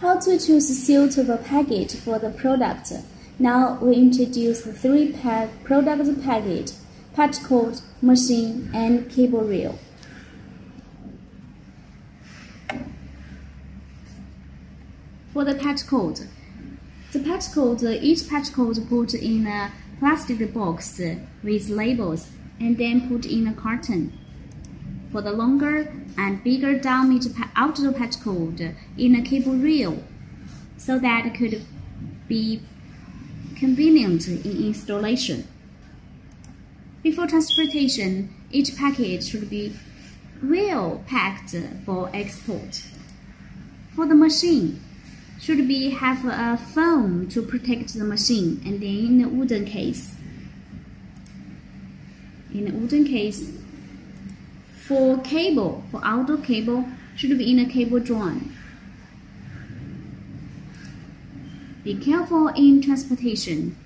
How to choose a suitable package for the product. Now we introduce three pa product package, patch cord, machine, and cable reel. For the patch cord, the patch cord, each patch cord put in a plastic box with labels and then put in a carton. For the longer and bigger outdoor patch cord in a cable reel, so that it could be convenient in installation. Before transportation, each package should be well packed for export. For the machine, should be have a foam to protect the machine and then in a wooden case. In a wooden case, for cable, for outdoor cable, should be in a cable drum. Be careful in transportation.